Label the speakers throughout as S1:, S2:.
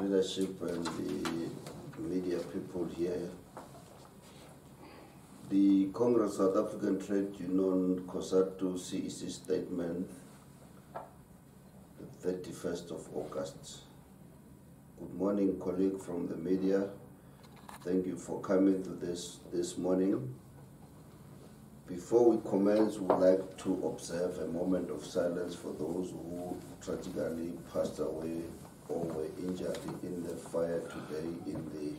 S1: leadership and the media people here. The Congress South African Trade Union COSATU CEC statement, the 31st of August. Good morning, colleague from the media. Thank you for coming to this this morning. Before we commence, we would like to observe a moment of silence for those who tragically passed away or were injured in the fire today in the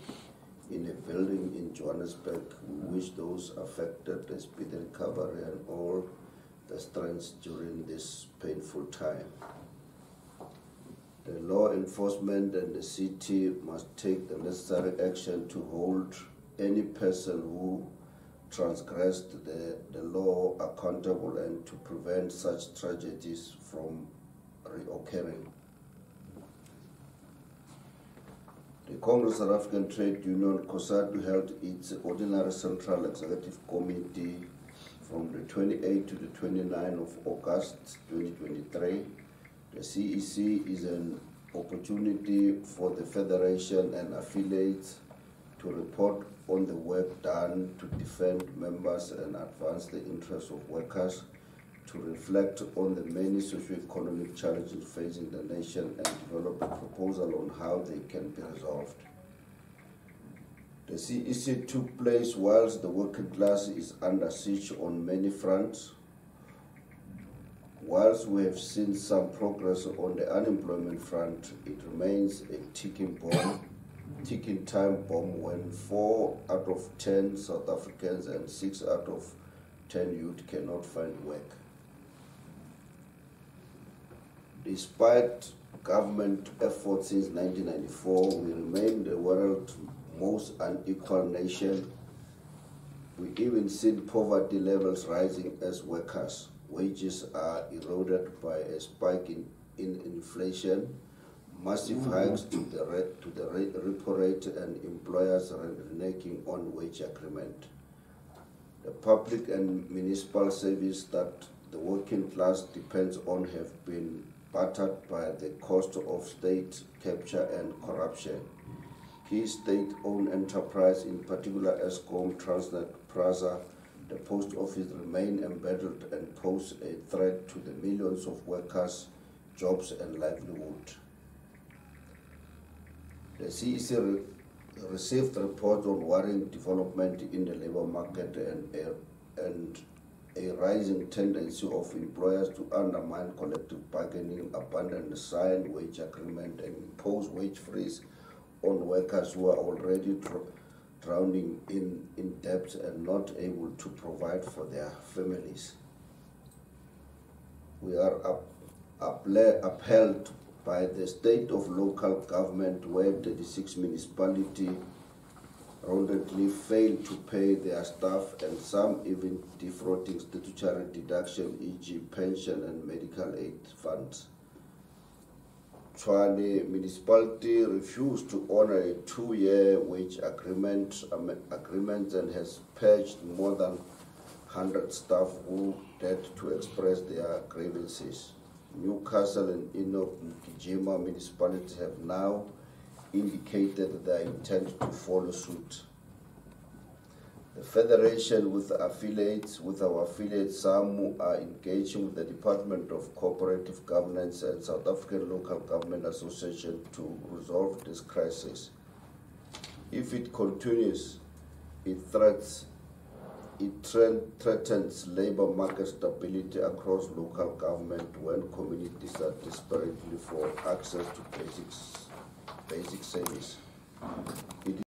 S1: in a building in Johannesburg. We wish those affected a speedy recovery and all the strength during this painful time. The law enforcement and the city must take the necessary action to hold any person who transgressed the, the law accountable and to prevent such tragedies from reoccurring. The Congress South African Trade Union COSATU held its ordinary Central Executive Committee from the 28th to the 29th of August 2023. The CEC is an opportunity for the Federation and affiliates to report on the work done to defend members and advance the interests of workers, to reflect on the many socio-economic challenges facing the nation and develop a proposal on how they can be resolved. The CEC took place whilst the working class is under siege on many fronts. Whilst we have seen some progress on the unemployment front, it remains a ticking bomb ticking time bomb when four out of ten South Africans and six out of ten youth cannot find work. Despite government efforts since 1994, we remain the world's most unequal nation. We even seen poverty levels rising as workers. Wages are eroded by a spike in, in inflation massive mm-hmm. hikes to the rate, to the rate, repo rate and employers reneging on wage agreement. The public and municipal service that the working class depends on have been battered by the cost of state capture and corruption. Key state-owned enterprise, in particular Eskom, Transnet, Prasa, the post office remain embedded and pose a threat to the millions of workers, jobs and livelihood. The CEC re received reports on worrying development in the labor market and and a rising tendency of employers to undermine collective bargaining, abandon the signed wage agreement, and impose wage freeze on workers who are already drowning in, in debt and not able to provide for their families. We are up, up, upheld by the state of local government where 36 municipalities roundedly failed to pay their staff and some even defrauding statutory deduction, e.g. pension and medical aid funds. Tshwane municipality refused to honor a two-year wage agreement, um, agreement and has purged more than 100 staff who dared to express their grievances. Newcastle and Enoch Mgijima municipalities have now indicated their intent to follow suit. The Federation with affiliates, with our affiliates, some are engaging with the Department of Cooperative Governance and South African Local Government Association to resolve this crisis. If it continues, it threats it threatens labor market stability across local government when communities are desperately for access to basics, basic service.